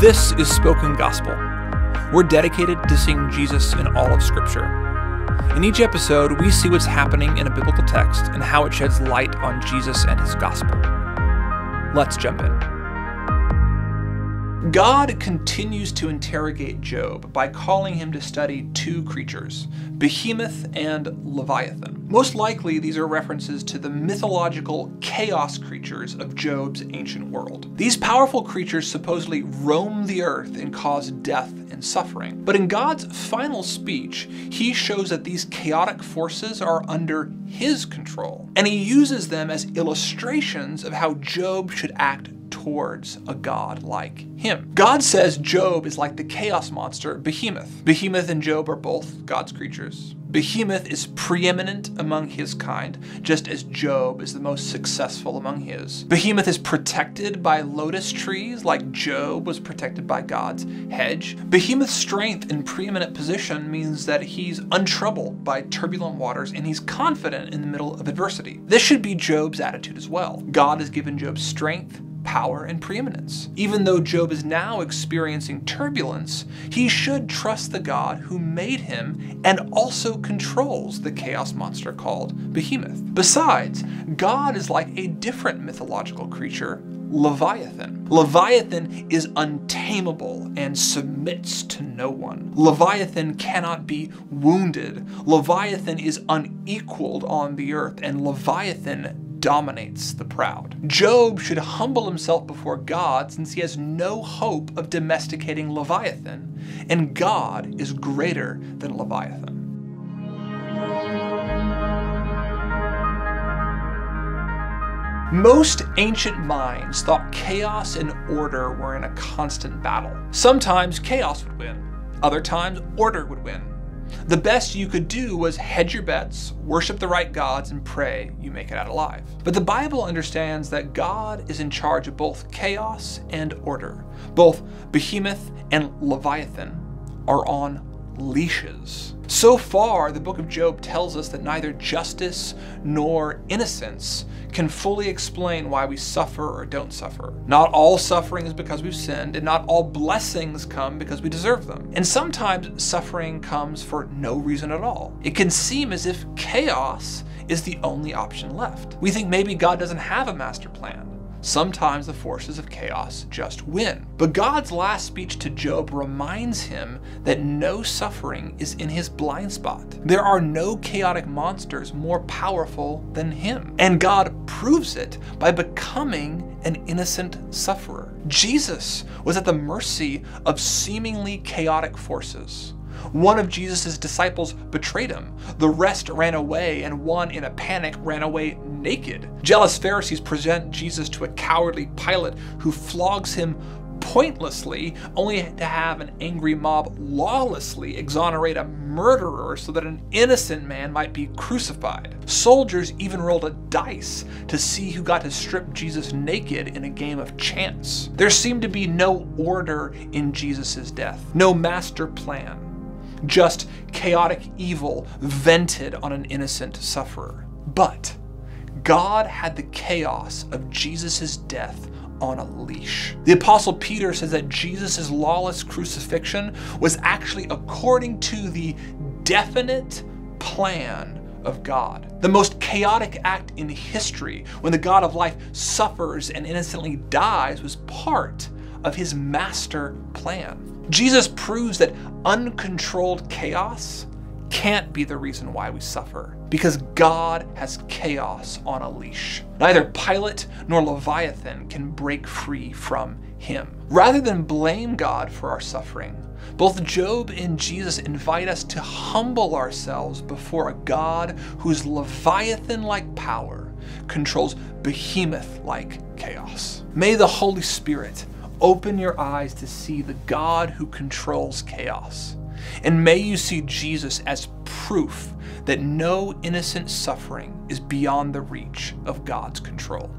This is Spoken Gospel. We're dedicated to seeing Jesus in all of Scripture. In each episode, we see what's happening in a biblical text and how it sheds light on Jesus and his gospel. Let's jump in. God continues to interrogate Job by calling him to study two creatures, Behemoth and Leviathan. Most likely, these are references to the mythological chaos creatures of Job's ancient world. These powerful creatures supposedly roam the earth and cause death and suffering. But in God's final speech, he shows that these chaotic forces are under his control, and he uses them as illustrations of how Job should act towards a god like him. God says Job is like the chaos monster Behemoth. Behemoth and Job are both God's creatures. Behemoth is preeminent among his kind, just as Job is the most successful among his. Behemoth is protected by lotus trees, like Job was protected by God's hedge. Behemoth's strength and preeminent position means that he's untroubled by turbulent waters and he's confident in the middle of adversity. This should be Job's attitude as well. God has given Job strength, power and preeminence. Even though Job is now experiencing turbulence, he should trust the God who made him and also controls the chaos monster called Behemoth. Besides, God is like a different mythological creature, Leviathan. Leviathan is untamable and submits to no one. Leviathan cannot be wounded. Leviathan is unequaled on the earth, and Leviathan dominates the proud. Job should humble himself before God since he has no hope of domesticating Leviathan, and God is greater than Leviathan. Most ancient minds thought chaos and order were in a constant battle. Sometimes chaos would win, other times order would win. The best you could do was hedge your bets, worship the right gods, and pray you make it out alive. But the Bible understands that God is in charge of both chaos and order. Both Behemoth and Leviathan are on leashes. So far, the book of Job tells us that neither justice nor innocence can fully explain why we suffer or don't suffer. Not all suffering is because we've sinned, and not all blessings come because we deserve them. And sometimes suffering comes for no reason at all. It can seem as if chaos is the only option left. We think maybe God doesn't have a master plan. Sometimes the forces of chaos just win. But God's last speech to Job reminds him that no suffering is in his blind spot. There are no chaotic monsters more powerful than him. And God proves it by becoming an innocent sufferer. Jesus was at the mercy of seemingly chaotic forces. One of Jesus' disciples betrayed him. The rest ran away, and one, in a panic, ran away naked. Jealous Pharisees present Jesus to a cowardly Pilate who flogs him pointlessly, only to have an angry mob lawlessly exonerate a murderer so that an innocent man might be crucified. Soldiers even rolled a dice to see who got to strip Jesus naked in a game of chance. There seemed to be no order in Jesus' death, no master plan just chaotic evil vented on an innocent sufferer. But God had the chaos of Jesus' death on a leash. The Apostle Peter says that Jesus' lawless crucifixion was actually according to the definite plan of God. The most chaotic act in history, when the God of life suffers and innocently dies, was part of his master plan. Jesus proves that uncontrolled chaos can't be the reason why we suffer, because God has chaos on a leash. Neither Pilate nor Leviathan can break free from him. Rather than blame God for our suffering, both Job and Jesus invite us to humble ourselves before a God whose Leviathan like power controls behemoth like chaos. May the Holy Spirit Open your eyes to see the God who controls chaos. And may you see Jesus as proof that no innocent suffering is beyond the reach of God's control.